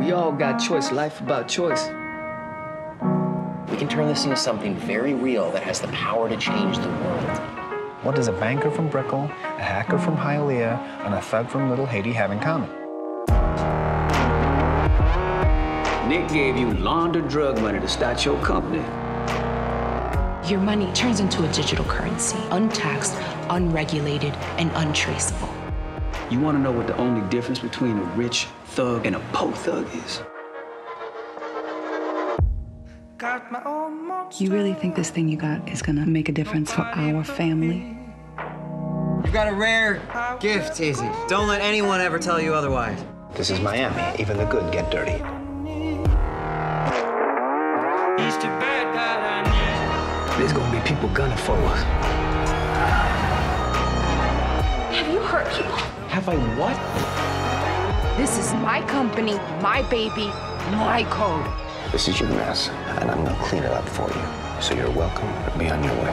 We all got choice. Life about choice. We can turn this into something very real that has the power to change the world. What does a banker from Brickell, a hacker from Hialeah, and a thug from Little Haiti have in common? Nick gave you laundered drug money to start your company. Your money turns into a digital currency, untaxed, unregulated, and untraceable. You want to know what the only difference between a rich thug and a poor thug is? You really think this thing you got is gonna make a difference for our family? You've got a rare gift, Izzy. Don't let anyone ever tell you otherwise. This is Miami. Even the good get dirty. There's gonna be people gunning for us. Have I what? This is my company, my baby, my code. This is your mess, and I'm gonna clean it up for you. So you're welcome, but be on your way.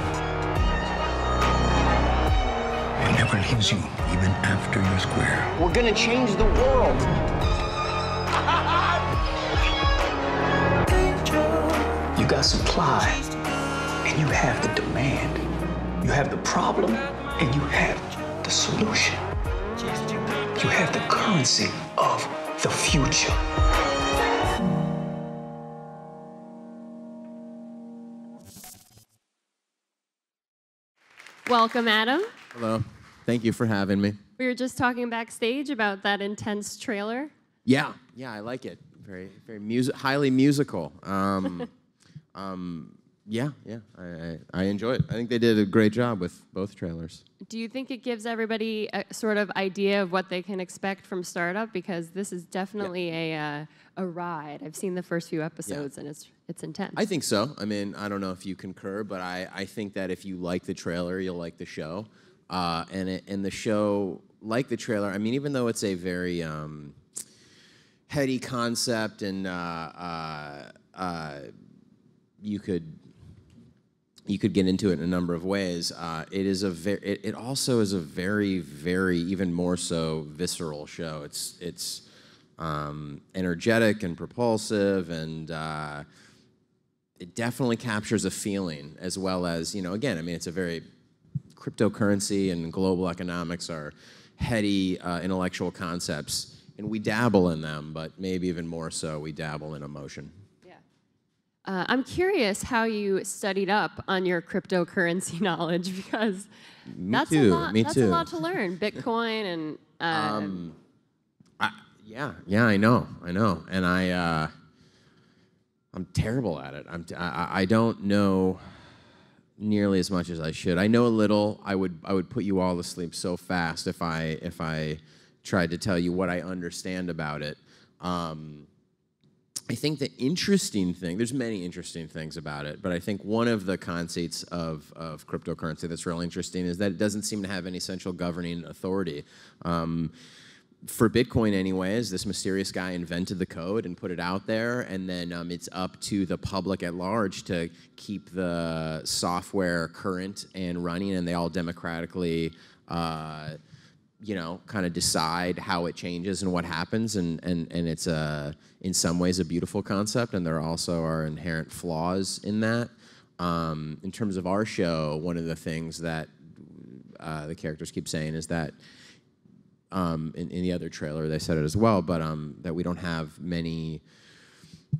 He never leaves you, even after you're square. We're gonna change the world. You got supply, and you have the demand. You have the problem, and you have the solution. You have the currency of the future. Welcome, Adam. Hello. Thank you for having me. We were just talking backstage about that intense trailer. Yeah, yeah, I like it. Very, very music, highly musical. Um, um, yeah, yeah, I, I, I enjoy it. I think they did a great job with both trailers. Do you think it gives everybody a sort of idea of what they can expect from Startup? Because this is definitely a uh, a ride. I've seen the first few episodes, and it's it's intense. I think so. I mean, I don't know if you concur, but I, I think that if you like the trailer, you'll like the show. Uh, and it, and the show, like the trailer, I mean, even though it's a very um, heady concept and uh, uh, uh, you could you could get into it in a number of ways. Uh, it is a very, it, it also is a very, very, even more so visceral show. It's it's um, energetic and propulsive, and uh, it definitely captures a feeling as well as you know. Again, I mean, it's a very cryptocurrency and global economics are heady uh, intellectual concepts, and we dabble in them, but maybe even more so, we dabble in emotion. Uh, I'm curious how you studied up on your cryptocurrency knowledge because Me that's too, a lot. that's too. a lot to learn. Bitcoin and uh, Um, I, yeah, yeah, I know, I know, and I, uh, I'm terrible at it. I'm, t- I, I- I don't know nearly as much as I should. I know a little. I would, I would put you all to sleep so fast if I, if I tried to tell you what I understand about it. Um, I think the interesting thing, there's many interesting things about it, but I think one of the conceits of, of cryptocurrency that's real interesting is that it doesn't seem to have any central governing authority. Um, for Bitcoin, anyways, this mysterious guy invented the code and put it out there, and then um, it's up to the public at large to keep the software current and running, and they all democratically. Uh, you know, kind of decide how it changes and what happens, and and and it's a in some ways a beautiful concept, and there also are inherent flaws in that. Um, in terms of our show, one of the things that uh, the characters keep saying is that um, in, in the other trailer they said it as well, but um, that we don't have many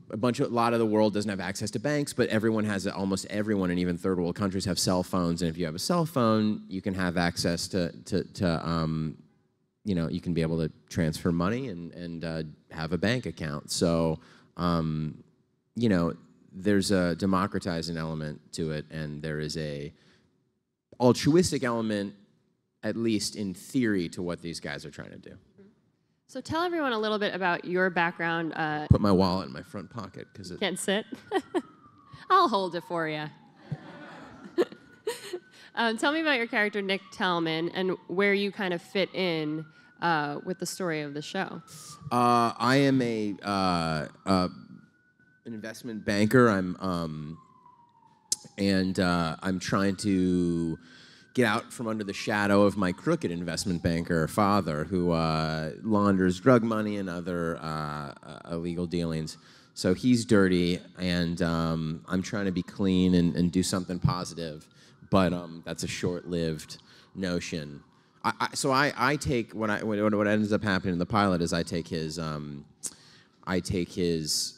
a bunch of a lot of the world doesn't have access to banks, but everyone has it. Almost everyone, and even third world countries have cell phones. And if you have a cell phone, you can have access to to, to um, you know, you can be able to transfer money and and uh, have a bank account. So, um, you know, there's a democratizing element to it, and there is a altruistic element, at least in theory, to what these guys are trying to do. So tell everyone a little bit about your background. Uh, Put my wallet in my front pocket because it. can't sit. I'll hold it for you. um, tell me about your character Nick Talman and where you kind of fit in uh, with the story of the show. Uh, I am a uh, uh, an investment banker. I'm um, and uh, I'm trying to get out from under the shadow of my crooked investment banker father who uh, launders drug money and other uh, illegal dealings. So he's dirty, and um, I'm trying to be clean and, and do something positive, but um, that's a short-lived notion. I, I, so I, I take when I when, what ends up happening in the pilot is I take his um, I take his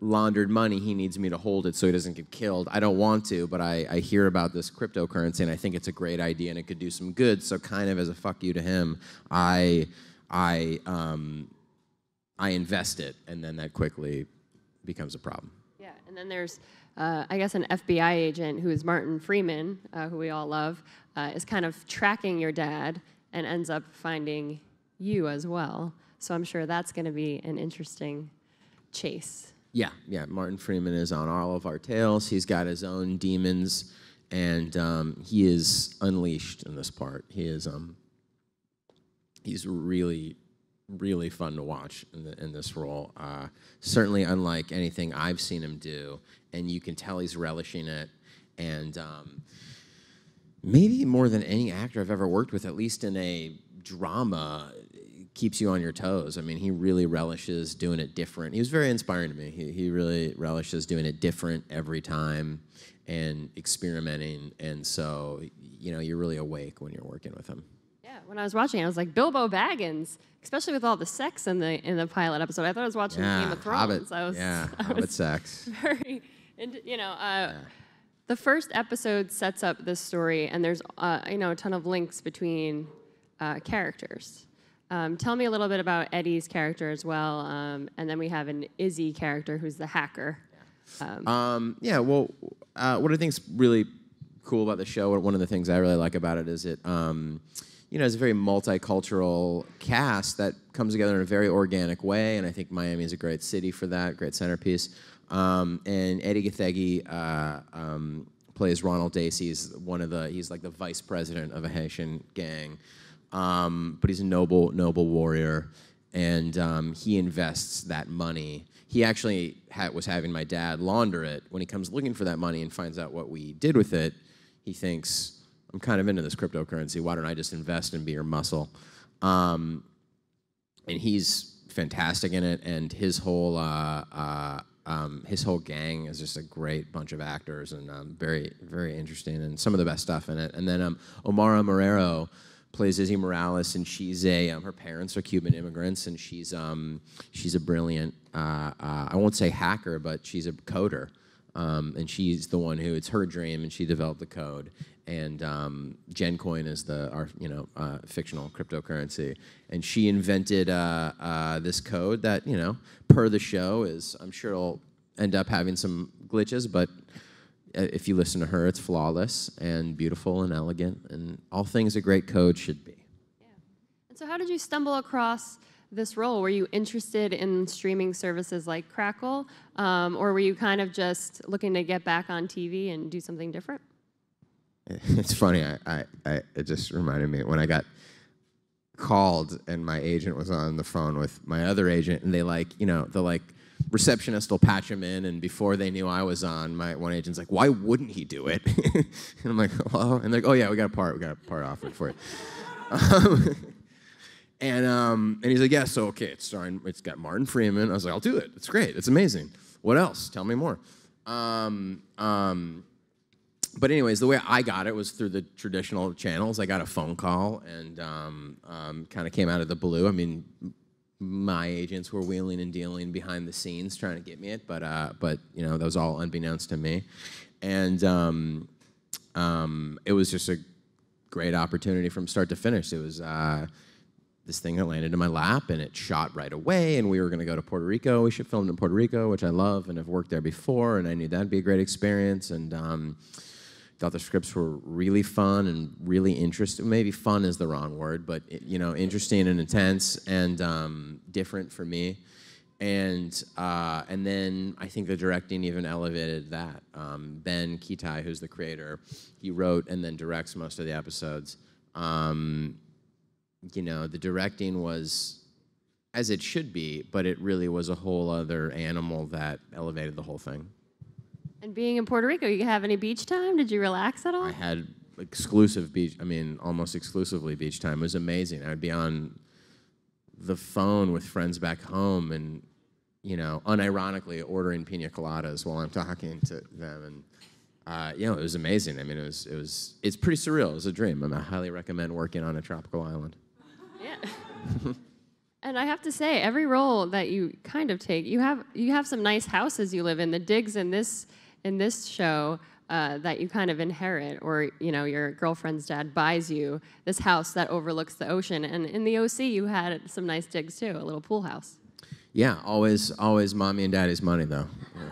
laundered money, he needs me to hold it so he doesn't get killed. I don't want to, but I, I hear about this cryptocurrency and I think it's a great idea and it could do some good. So kind of as a fuck you to him, I I um, I invest it, and then that quickly becomes a problem. Yeah, and then there's, uh, I guess, an FBI agent who is Martin Freeman, uh, who we all love, uh, is kind of tracking your dad and ends up finding you as well. So I'm sure that's going to be an interesting chase. Yeah, yeah. Martin Freeman is on all of our tails. He's got his own demons, and um, he is unleashed in this part. He is um, he's really, really fun to watch in, the, in this role. Uh, certainly unlike anything I've seen him do, and you can tell he's relishing it. And um, maybe more than any actor I've ever worked with, at least in a drama, keeps you on your toes. I mean, he really relishes doing it different. He was very inspiring to me. He, he really relishes doing it different every time and experimenting. And so, you know, you're really awake when you're working with him. Yeah, when I was watching, I was like Bilbo Baggins, especially with all the sex in the in the pilot episode. I thought I was watching Game of Thrones. Hobbit. I was, yeah, I Hobbit was sex. very, and you know, uh, the first episode sets up this story, and there's uh, you know a ton of links between uh, characters. Um, tell me a little bit about Edi's character as well, um, and then we have an Izzy character who's the hacker. Um, Um, yeah, well, uh, what I think is really cool about the show, one of the things I really like about it, is it, um, you know, it's a very multicultural cast that comes together in a very organic way, and I think Miami is a great city for that, great centerpiece. Um, and Edi Gathegi uh, plays Ronald Dacey. He's one of the, he's like the vice president of a Haitian gang, um, but he's a noble, noble warrior, and um, he invests that money. He actually was having my dad launder it. When he comes looking for that money and finds out what we did with it, he thinks, I'm kind of into this cryptocurrency. Why don't I just invest and be your muscle? Um, and he's fantastic in it, and his whole uh, uh, um, his whole gang is just a great bunch of actors and um, very very interesting and some of the best stuff in it. And then um, Otmara Marrero plays Izzy Morales, and she's a um, her parents are Cuban immigrants, and she's um, she's a brilliant uh, uh, I won't say hacker, but she's a coder. Um, and she's the one who it's her dream, and she developed the code. And um, GenCoin is the our you know uh, fictional cryptocurrency, and she invented uh, uh, this code that you know per the show is I'm sure it'll end up having some glitches, but if you listen to her, it's flawless and beautiful and elegant, and all things a great code should be. Yeah. And so, how did you stumble across this role? Were you interested in streaming services like Crackle, um, or were you kind of just looking to get back on TV and do something different? It's funny. I, I, I it just reminded me when I got called and my agent was on the phone with my other agent, and they like, you know, the like receptionist will patch him in, and before they knew I was on, my one agent's like, "Why wouldn't he do it?" and I'm like, "Hello," and they're like, "Oh yeah, we got a part, we got a part offered for it." Um, and um, and he's like, "Yeah, so okay, it's starring, it's got Martin Freeman." I was like, "I'll do it. It's great. It's amazing. What else? Tell me more." Um, um, but anyways, the way I got it was through the traditional channels. I got a phone call and um, um, kind of came out of the blue. I mean, my agents were wheeling and dealing behind the scenes trying to get me it, but uh, but you know that was all unbeknownst to me, and um, um, it was just a great opportunity from start to finish. It was. Uh, this thing that landed in my lap and it shot right away and we were going to go to puerto rico we should film in puerto rico which i love and have worked there before and i knew that'd be a great experience and um, thought the scripts were really fun and really interesting maybe fun is the wrong word but you know interesting and intense and um, different for me and uh, and then I think the directing even elevated that. Um, ben Ketai, who's the creator, he wrote and then directs most of the episodes. Um, you know, the directing was as it should be, but it really was a whole other animal that elevated the whole thing. And being in Puerto Rico, you have any beach time? Did you relax at all? I had exclusive beach. I mean, almost exclusively beach time. It was amazing. I'd be on the phone with friends back home, and you know, unironically ordering pina coladas while I'm talking to them, and uh, you know, it was amazing. I mean, it was it was it's pretty surreal. It was a dream. I, mean, I highly recommend working on a tropical island. Yeah. and I have to say, every role that you kind of take, you have you have some nice houses you live in. The digs in this in this show uh, that you kind of inherit, or you know, your girlfriend's dad buys you this house that overlooks the ocean. And in the OC, you had some nice digs too, a little pool house. Yeah, always always mommy and daddy's money though. Yeah.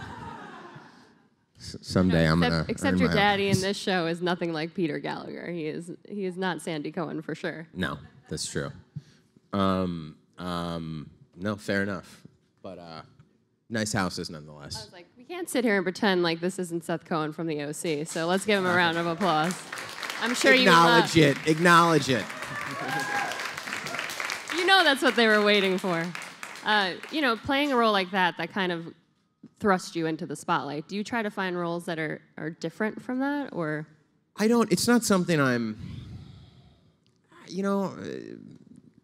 S- someday I'm gonna. except earn your my own daddy in this show is nothing like Peter Gallagher. He is he is not Sandy Cohen for sure. No, that's true. Um, um, no, fair enough. But uh, nice houses I nonetheless. was like, can't sit here and pretend like this isn't Seth Cohen from the OC. So let's give him a round of applause. I'm sure you would Acknowledge it. Acknowledge it. You know that's what they were waiting for. Uh, you know, playing a role like that, that kind of thrust you into the spotlight. Do you try to find roles that are, are different from that, or I don't. It's not something I'm. You know,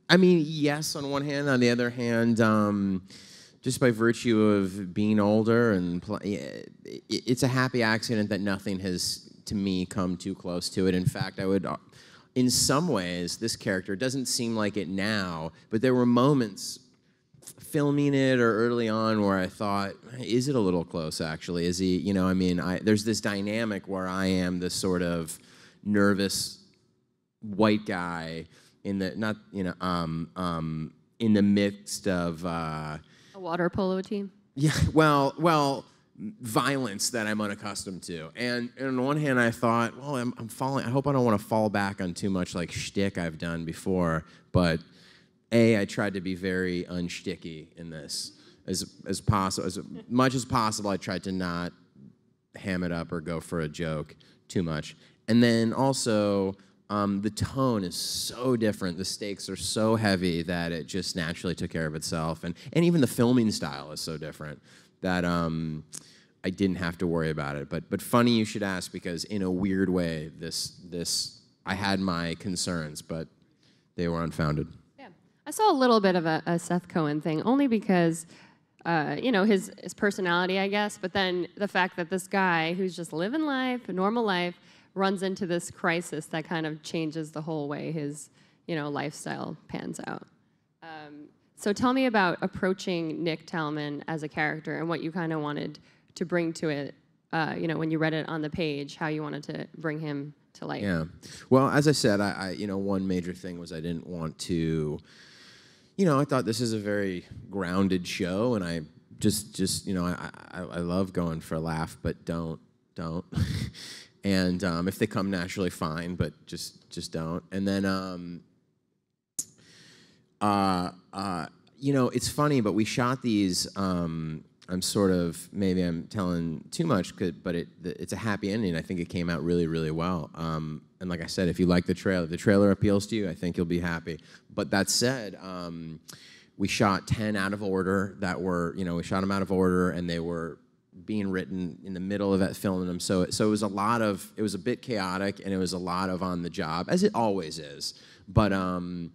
I mean, yes. On one hand, on the other hand, um, just by virtue of being older and it's a happy accident that nothing has, to me, come too close to it. In fact, I would. uh, In some ways, this character doesn't seem like it now, but there were moments filming it or early on where I thought, is it a little close actually? Is he, you know, I mean, I, there's this dynamic where I am this sort of nervous white guy in the, not, you know, um, um, in the midst of, uh, water polo team? yeah, well, well, violence that I'm unaccustomed to. And, and on one hand, I thought, well, I'm, I'm falling. I hope I don't want to fall back on too much like shtick I've done before. But a, I tried to be very unshticky in this as as possible, as much as possible. I tried to not ham it up or go for a joke too much. And then also, um, the tone is so different. The stakes are so heavy that it just naturally took care of itself. And, and even the filming style is so different that um, I didn't have to worry about it. But, but funny you should ask because in a weird way, this, this, I had my concerns, but they were unfounded. Yeah. I saw a little bit of a, a Seth Cohen thing, only because, uh, you know, his, his personality, I guess, but then the fact that this guy who's just living life, normal life, runs into this crisis that kind of changes the whole way his, you know, lifestyle pans out. Um, so tell me about approaching Nick Talman as a character and what you kind of wanted to bring to it, uh, you know, when you read it on the page, how you wanted to bring him to life. Yeah. Well, as I said, I, I you know one major thing was I didn't want to. You know, I thought this is a very grounded show, and I just just you know I I, I love going for a laugh, but don't don't. and um, if they come naturally, fine, but just just don't. And then. Um, uh, uh, you know, it's funny, but we shot these. Um, I'm sort of maybe I'm telling too much, but it, it's a happy ending. I think it came out really, really well. Um, and like I said, if you like the trailer, the trailer appeals to you, I think you'll be happy. But that said, um, we shot 10 out of order that were, you know, we shot them out of order and they were being written in the middle of that filming them. So, so it was a lot of, it was a bit chaotic and it was a lot of on the job, as it always is. But, um,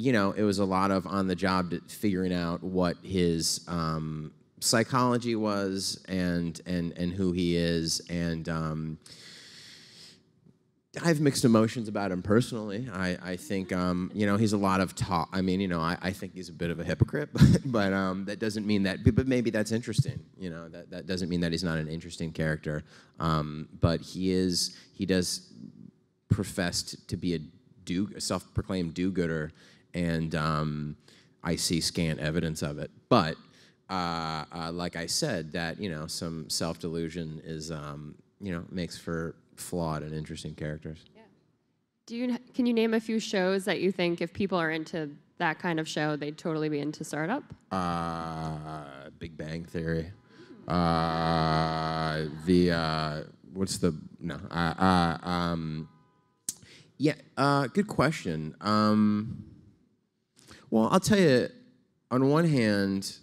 you know, it was a lot of on the job figuring out what his um, psychology was and and and who he is. And um, I have mixed emotions about him personally. I, I think um, you know he's a lot of talk. I mean, you know, I, I think he's a bit of a hypocrite, but um, that doesn't mean that. But maybe that's interesting. You know, that that doesn't mean that he's not an interesting character. Um, but he is. He does professed to be a do a self-proclaimed do-gooder, and um, I see scant evidence of it. But uh, uh, like I said, that you know, some self-delusion is um, you know makes for flawed and interesting characters. Yeah. Do you can you name a few shows that you think if people are into that kind of show, they'd totally be into startup? Uh, Big Bang Theory. Uh, the uh, what's the no? Uh, uh, um, yeah, uh, good question. Um, well, I'll tell you. On one hand,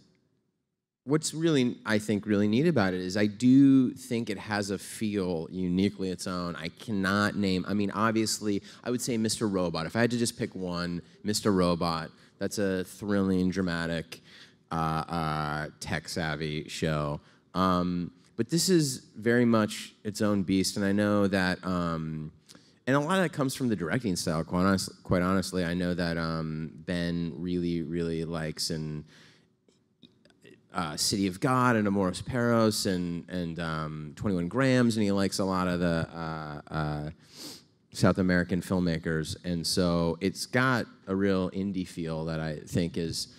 what's really I think really neat about it is I do think it has a feel uniquely its own. I cannot name. I mean, obviously, I would say Mr. Robot. If I had to just pick one, Mr. Robot. That's a thrilling, dramatic, uh, uh, tech savvy show. Um, but this is very much its own beast, and I know that. Um, and a lot of that comes from the directing style. Quite, honest, quite honestly, I know that um, Ben really, really likes and uh, City of God and Amores Perros and and um, 21 Grams, and he likes a lot of the uh, uh, South American filmmakers, and so it's got a real indie feel that I think is,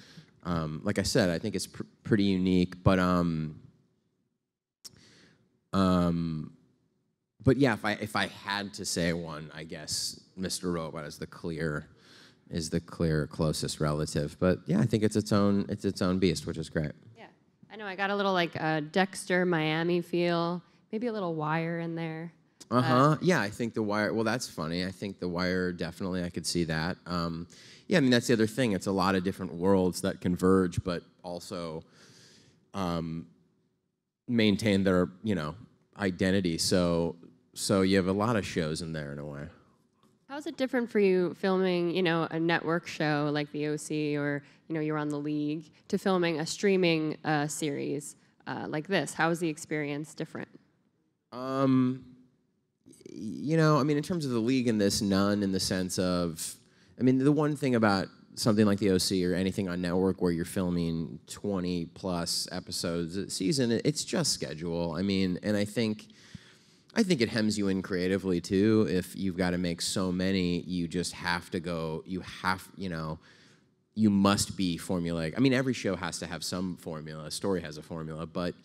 um, like I said, I think it's pr- pretty unique. But um, um, but yeah, if I if I had to say one, I guess Mr. Robot is the clear is the clear closest relative. But yeah, I think it's its own it's its own beast, which is great. I know. I got a little like uh, Dexter, Miami feel. Maybe a little Wire in there. Uh huh. yeah, I think the wire. Well, that's funny. I think the wire definitely. I could see that. Um, yeah, I mean that's the other thing. It's a lot of different worlds that converge, but also um, maintain their you know identity. So so you have a lot of shows in there in a way. How's it different for you filming, you know, a network show like The OC or you know you're on the League to filming a streaming uh, series uh, like this? How is the experience different? Um, you know, I mean, in terms of the league and this, none in the sense of, I mean, the one thing about something like the OC or anything on network where you're filming 20 plus episodes a season, it's just schedule. I mean, and I think, I think it hems you in creatively too. If you've got to make so many, you just have to go. You have, you know, you must be formulaic. I mean, every show has to have some formula. A story has a formula, but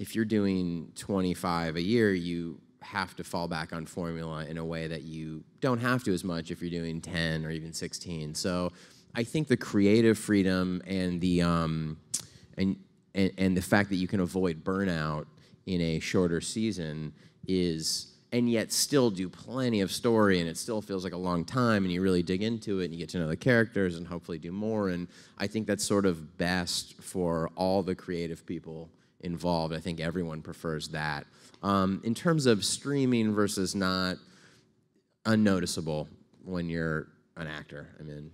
if you're doing 25 a year, you have to fall back on formula in a way that you don't have to as much if you're doing 10 or even 16. So I think the creative freedom and the um, and, and and the fact that you can avoid burnout in a shorter season is and yet still do plenty of story and it still feels like a long time and you really dig into it and you get to know the characters and hopefully do more and i think that's sort of best for all the creative people involved i think everyone prefers that um, in terms of streaming versus not unnoticeable when you're an actor i mean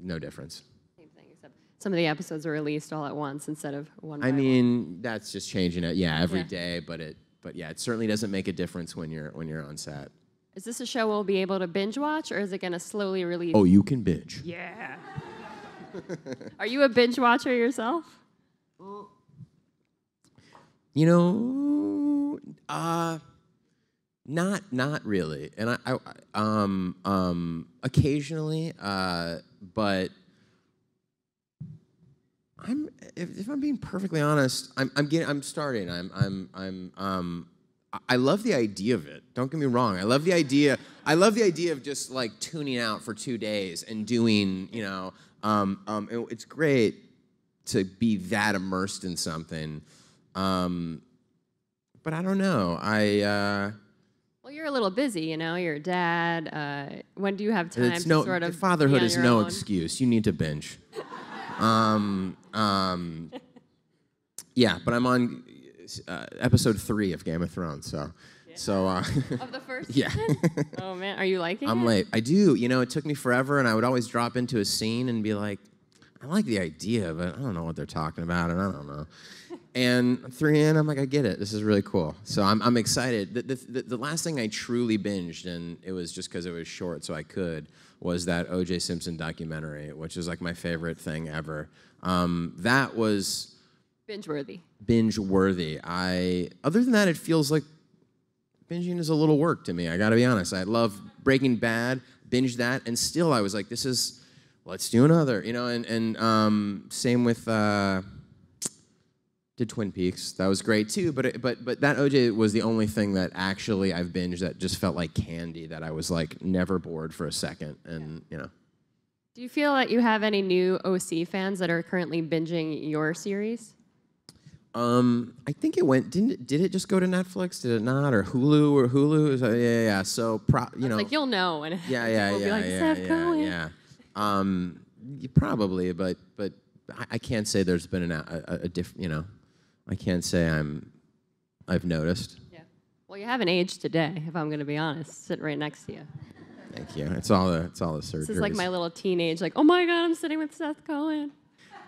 no difference Same thing, except some of the episodes are released all at once instead of one. I by one. mean, that's just changing it. Yeah, every Yeah. day, but it, but yeah, it certainly doesn't make a difference when you're when you're on set. is this a show we'll be able to binge watch, or is it going to slowly release? Oh, you can binge. yeah. Are you a binge watcher yourself? You know, uh, not not really. And I, I um um occasionally, uh, but I'm if, if I'm being perfectly honest, I'm I'm getting I'm starting. I'm I'm I'm um I- love the idea of it. Don't get me wrong. I love the idea. I love the idea of just like tuning out for two days and doing. You know, um, um, it- it's great to be that immersed in something. Um, but I don't know. I uh, Well, you're a little busy, you know. You're a dad. Uh, when do you have time it's to no sort of fatherhood is no own? excuse. You need to binge. um, um, yeah, but I'm on uh, episode three of Game of Thrones, so so uh, Of the first yeah. oh man, are you liking it? I'm it? late. I do. You know, it took me forever, and I would always drop into a scene and be like, I like the idea, but I don't know what they're talking about, and I don't know. And three in, I'm like, I get it. This is really cool. So I'm, I'm excited. The, the, the, the last thing I truly binged, and it was just because it was short, so I could, was that O.J. Simpson documentary, which is like my favorite thing ever. Um, that was Binge worthy. binge worthy. I other than that, it feels like binging is a little work to me. I got to be honest. I love Breaking Bad, binge that, and still I was like, this is let's do another, you know. And and um, same with. Uh, did Twin Peaks. That was great too, but it, but but that OJ was the only thing that actually I've binged that just felt like candy that I was like never bored for a second and you know. Do you feel that you have any new OC fans that are currently binging your series? Um, I think it went. Didn't it, did it just go to Netflix? Did it not, or Hulu or Hulu? That- yeah, yeah, yeah. So, pro, you know, like you'll know, and yeah, yeah, yeah, be like, yeah, Seth yeah, Cohen. yeah. Um, probably, but but I, I can't say there's been an, a, a, a different. You know, I can't say I'm. I've noticed. Yeah. Well, you haven't aged today, if I'm going to be honest, sitting right next to you. Thank you. It's all the. It's all the surgery. This is like my little teenage, like, oh my God, I'm sitting with Seth Cohen.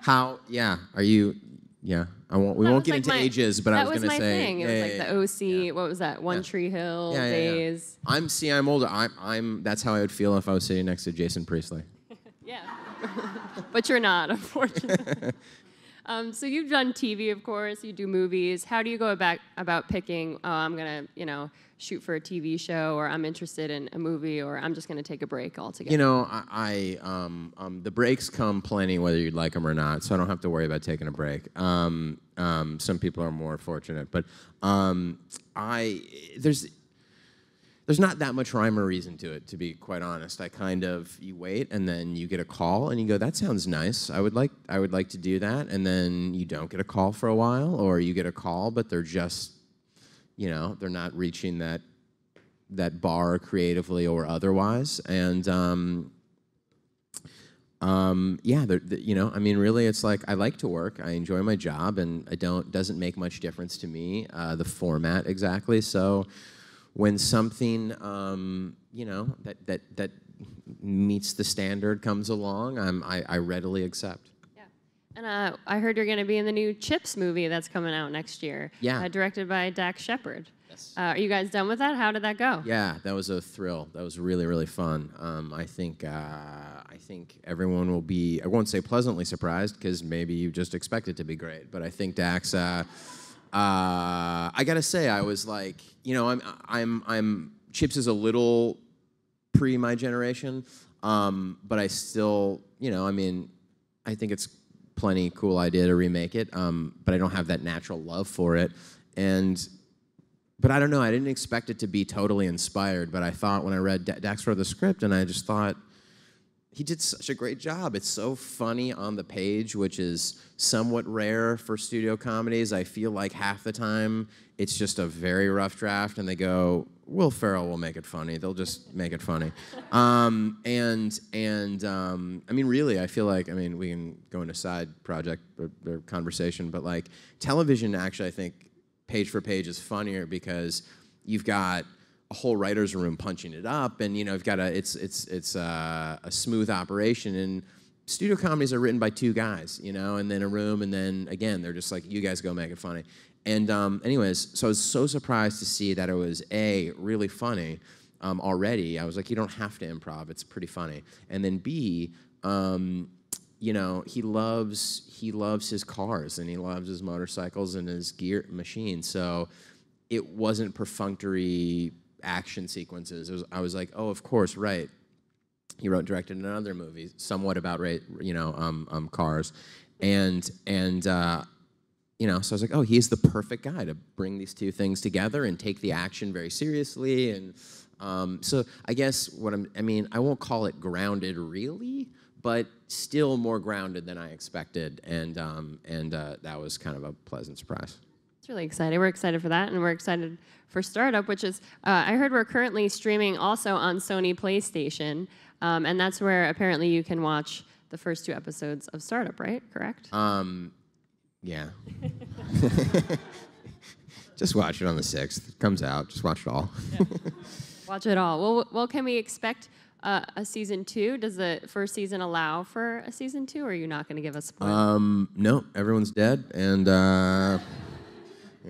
How? Yeah. Are you? Yeah. I won't. We That won't get like into my- ages, but I was, was gonna my say. thing. It yeah, was like yeah. the OC. What was that? One Tree Hill Yeah, yeah, yeah. days. I'm. See, I'm older. I'm. I'm. That's how I would feel if I was sitting next to Jason Priestley. Yeah. but you're not, unfortunately. um, so you've done TV, of course. You do movies. How do you go about about picking? Oh, I'm gonna, you know, shoot for a TV show, or I'm interested in a movie, or I'm just gonna take a break altogether. You know, I, I um, um, the breaks come plenty whether you'd like them or not, so I don't have to worry about taking a break. Um, um, some people are more fortunate, but um, I there's there's not that much rhyme or reason to it, to be quite honest. I kind of you wait and then you get a call and you go, that sounds nice. I would like I would like to do that, and then you don't get a call for a while, or you get a call but they're just you know they're not reaching that that bar creatively or otherwise and um, um, yeah they're- the- you know i mean really it's like i like to work i enjoy my job and i don't doesn't make much difference to me uh, the format exactly so when something um, you know that that that meets the standard comes along I'm, I, I readily accept Yeah. And uh, I heard you're gonna be in the new Chips movie that's coming out next year. Yeah. Uh, directed by Dax Shepard. Yes. Uh, are you guys done with that? How did that go? Yeah, that was a thrill. That was really, really fun. Um, I think uh, I think everyone will be. I won't say pleasantly surprised because maybe you just expect it to be great. But I think Dax. Uh, I gotta say, I was like, you know, I'm I'm I'm Chips is a little pre my generation, um, but I still, you know, I mean, I think it's plenty cool idea to remake it, um, but I don't have that natural love for it, and but I don't know. I didn't expect it to be totally inspired, but I thought when I read Da- Dax wrote the script, and I just thought he did such a great job. It's so funny on the page, which is somewhat rare for studio comedies. I feel like half the time it's just a very rough draft, and they go, "Will Ferrell will make it funny. They'll just make it funny." um, and and um, I mean, really, I feel like I mean we can go into side project or, or conversation, but like television, actually, I think page for page is funnier because you've got a whole writer's room punching it up, and you know you've got a it's it's it's a, a smooth operation. And studio comedies are written by two guys, you know, and then a room, and then again they're just like you guys go make it funny. And um, anyways, so I was so surprised to see that it was a really funny um, already. I was like, you don't have to improv; it's pretty funny. And then B. Um, you know he loves he loves his cars and he loves his motorcycles and his gear machine so it wasn't perfunctory action sequences. Was, i was like oh of course right. He wrote and directed another movie somewhat about you know um, um, cars. And and uh, you know so i was like oh he's the perfect guy to bring these two things together and take the action very seriously. And um, so i guess what i'm i mean i won't call it grounded really but still more grounded than i expected. And um, and uh, that was kind of a pleasant surprise really exciting. We're excited for that, and we're excited for Startup, which is uh, I heard we're currently streaming also on Sony PlayStation, um, and that's where apparently you can watch the first two episodes of Startup, right? Correct? Um, yeah. Just watch it on the sixth. It comes out. Just watch it all. Watch it all. Well, well, can we expect uh, a season two? Does the first season allow for a season two, or are you not going to give us spoilers? Um, no, everyone's dead, and uh,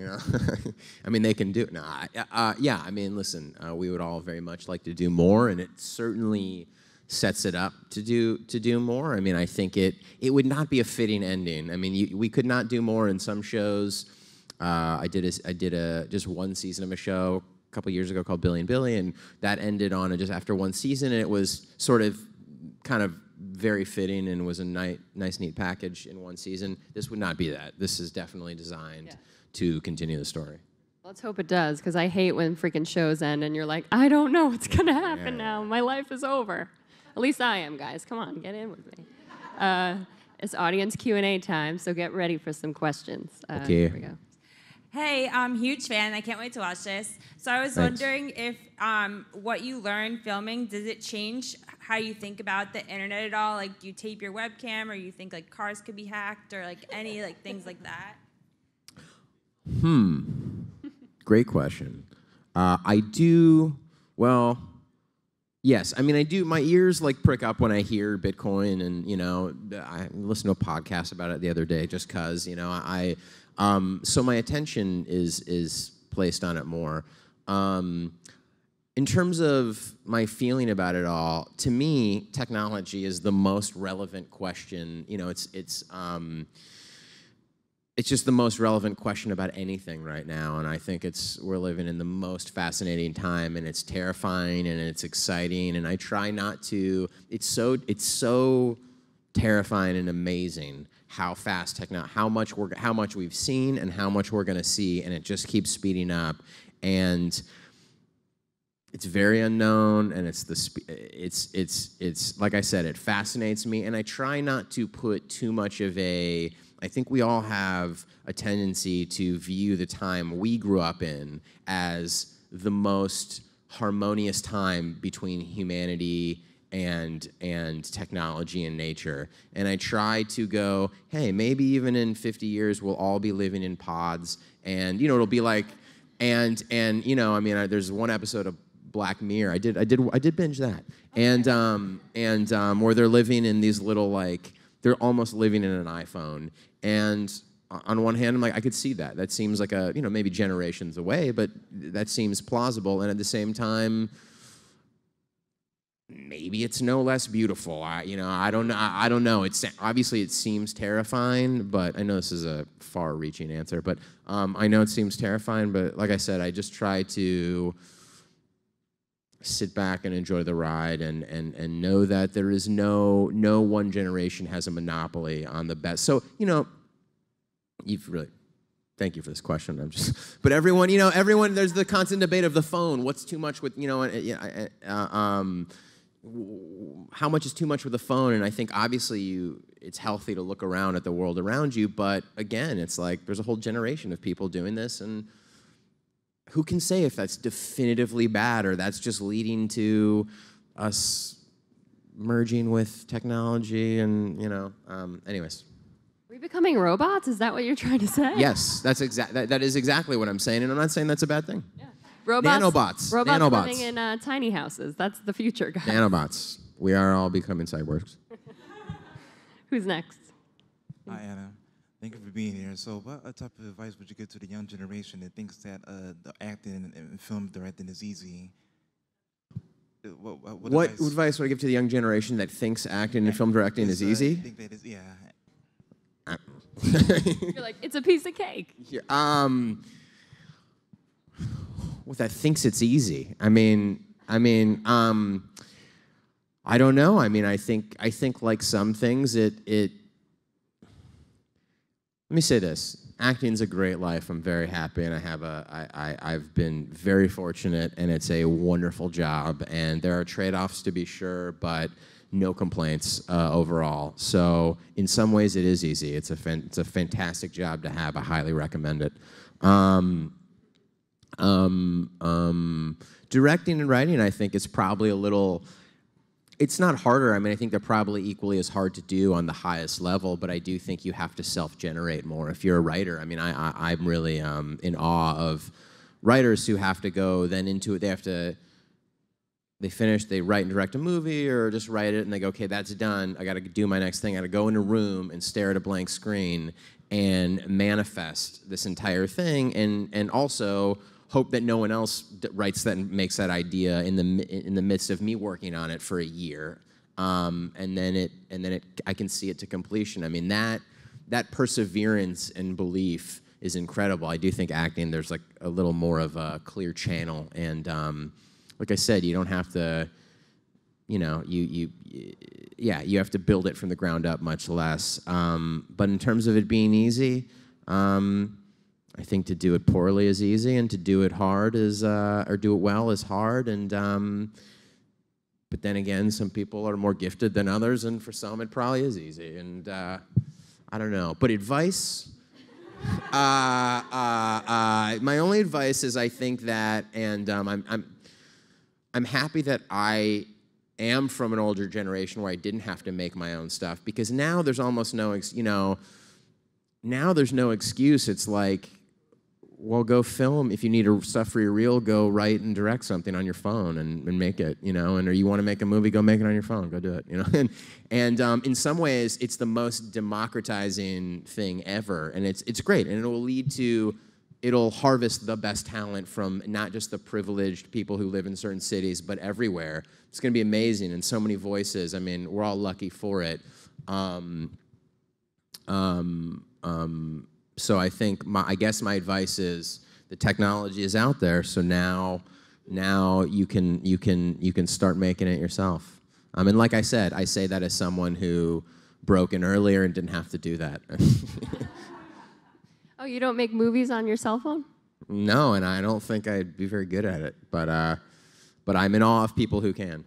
you know, I mean, they can do. No, uh, yeah. I mean, listen, uh, we would all very much like to do more, and it certainly sets it up to do to do more. I mean, I think it it would not be a fitting ending. I mean, you, we could not do more in some shows. Uh, I did a, I did a just one season of a show a couple years ago called Billy and Billie, and that ended on a, just after one season, and it was sort of kind of very fitting and was a nice, nice, neat package in one season. This would not be that. This is definitely designed Yeah. To continue the story. Let's hope it does, because I hate when freaking shows end and you're like, I don't know what's gonna happen Yeah. now. My life is over. At least I am, guys. Come on, get in with me. Uh, it's audience Q and A time, so get ready for some questions. Uh, Okay. Here we go. Hey, I'm huge fan. I can't wait to watch this. So I was Thanks. wondering if um, what you learn filming does it change how you think about the internet at all? Like, do you tape your webcam, or you think like cars could be hacked, or like any like things like that? Hmm. Great question. Uh, I do, well, yes. I mean, I do, my ears like prick up when I hear Bitcoin and, you know, I listened to a podcast about it the other day just because, you know, I, um, so my attention is, is placed on it more. Um, in terms of my feeling about it all, to me, technology is the most relevant question. You know, it's, it's, um, it's just the most relevant question about anything right now and i think it's we're living in the most fascinating time and it's terrifying and it's exciting and i try not to it's so it's so terrifying and amazing how fast technology how much we're how much we've seen and how much we're going to see and it just keeps speeding up and it's very unknown and it's the it's it's it's like i said it fascinates me and i try not to put too much of a I think we all have a tendency to view the time we grew up in as the most harmonious time between humanity and and technology and nature. And I try to go, hey, maybe even in 50 years we'll all be living in pods and you know it'll be like and and you know, I mean, I, there's one episode of Black Mirror. I did I did I did binge that. And um and um where they're living in these little like they're almost living in an iPhone. And on one hand, I'm like, I could see that. That seems like a, you know, maybe generations away, but that seems plausible. And at the same time, maybe it's no less beautiful. I, you know, I don't know. I don't know. It's obviously it seems terrifying, but I know this is a far-reaching answer. But um, I know it seems terrifying. But like I said, I just try to sit back and enjoy the ride and, and, and know that there is no, no one generation has a monopoly on the best. So, you know, you've really, thank you for this question. I'm just, but everyone, you know, everyone, there's the constant debate of the phone. What's too much with, you know, uh, uh, um, how much is too much with the phone? And I think obviously you, it's healthy to look around at the world around you, but again, it's like there's a whole generation of people doing this and, who can say if that's definitively bad or that's just leading to us merging with technology and you know um, anyways Are we becoming robots? Is that what you're trying to say? yes that's exact that, that is exactly what i'm saying and i'm not saying that's a bad thing yeah. Robots, Nanobots. Robots Nanobots. living in uh, tiny houses. That's the future, guys. nanobots we are all becoming cyborgs Who's next? Hi, Anna. Thank you for being here. So, what uh, type of advice would you give to the young generation that thinks that uh, the acting and, and film directing is easy? Uh, What, what, what what advice- advice would i give to the young generation that thinks acting and film directing is uh, easy think that is, yeah. You're like, it's a piece of cake. Yeah, um, well, that thinks it's easy. I mean, I mean, um, I don't know. I mean, I think I think like some things, it it. Let me say this: acting's a great life. I'm very happy, and I have a. I, I I've been very fortunate, and it's a wonderful job. And there are trade-offs to be sure, but no complaints uh, overall. So in some ways, it is easy. It's a it's a fantastic job to have. I highly recommend it. Um, um, um, directing and writing, I think, is probably a little. It's not harder. I mean, I think they're probably equally as hard to do on the highest level, but I do think you have to self-generate more if you're a writer. I mean, I, I'm really um, in awe of writers who have to go then into it. They have to they finish, they write and direct a movie or just write it and they go, okay, that's done. I got to do my next thing. I got to go in a room and stare at a blank screen and manifest this entire thing and, and also hope that no one else writes that and makes that idea in the, in the midst of me working on it for a year. Um, and then it, and then it, I can see it to completion. I mean, that, that perseverance and belief is incredible. I do think acting, there's like a little more of a clear channel and, um, like I said, you don't have to, you know, you you, yeah, you have to build it from the ground up much less. Um, but in terms of it being easy, um, I think to do it poorly is easy, and to do it hard is, uh, or do it well is hard. And um, but then again, some people are more gifted than others, and for some it probably is easy. And uh, I don't know. But advice. Uh, uh, uh, my only advice is I think that, and um, I'm, I'm I'm happy that I am from an older generation where I didn't have to make my own stuff because now there's almost no, you know, now there's no excuse. It's like well, go film. If you need a stuff for your reel, go write and direct something on your phone and, and make it, you know. And or you want to make a movie, go make it on your phone. Go do it, you know. And and um, in some ways, it's the most democratizing thing ever, and it's it's great, and it will lead to it'll harvest the best talent from not just the privileged people who live in certain cities, but everywhere. It's going to be amazing, and so many voices. I mean, we're all lucky for it. Um, um, um, so I think my, I guess my advice is the technology is out there. So now, now you can you can you can start making it yourself. Um, and like I said, I say that as someone who broke in earlier and didn't have to do that. Oh, you don't make movies on your cell phone? no, and I don't think I'd be very good at it. But uh, but I'm in awe of people who can.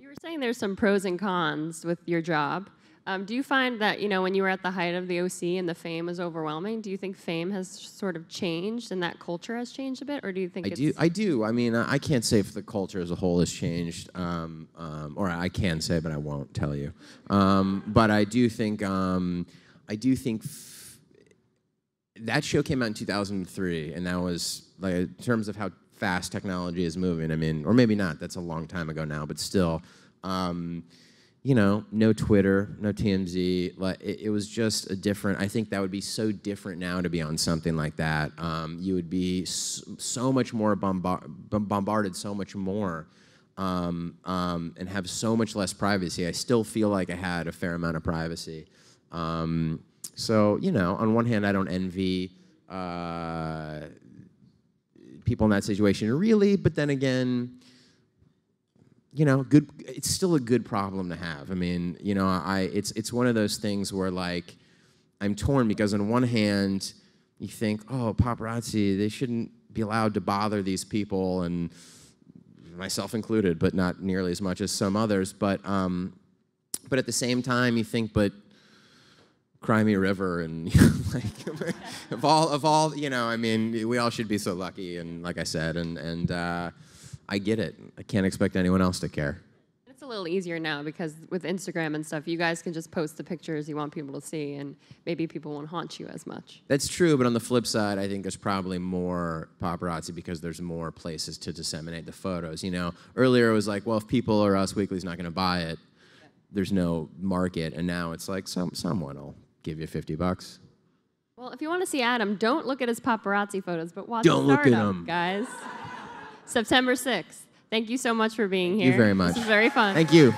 You were saying there's some pros and cons with your job. Um, do you find that you know when you were at the height of the OC and the fame was overwhelming? Do you think fame has sort of changed and that culture has changed a bit, or do you think I it's do. I do. I mean, I can't say if the culture as a whole has changed, um, um, or I can say, but I won't tell you. Um, but I do think. Um, I do think. That show came out in 2003, and that was like in terms of how fast technology is moving. I mean, or maybe not. That's a long time ago now, but still. You know, no Twitter, no TMZ. Like it, it was just a different. I think that would be so different now to be on something like that. Um, you would be s- so much more bombard, bombarded, so much more, um, um, and have so much less privacy. I still feel like I had a fair amount of privacy. Um, so you know, on one hand, I don't envy. Uh, people in that situation really but then again you know, good. It's still a good problem to have. I mean, you know, I it's it's one of those things where like I'm torn because on one hand, you think, oh, paparazzi, they shouldn't be allowed to bother these people, and myself included, but not nearly as much as some others. But um, but at the same time, you think, but Crimea River and like of all of all you know, I mean, we all should be so lucky, and like I said, and and. Uh, I get it. I can't expect anyone else to care. It's a little easier now because with Instagram and stuff, you guys can just post the pictures you want people to see, and maybe people won't haunt you as much. That's true, but on the flip side, I think there's probably more paparazzi because there's more places to disseminate the photos. You know, earlier it was like, well, if people or Us Weekly's not going to buy it, there's no market, and now it's like some someone will give you 50 bucks. Well, if you want to see Adam, don't look at his paparazzi photos, but watch Don't look at 'em. guys. September 6th. Thank you so much for being here. you very much. This is very fun. Thank you.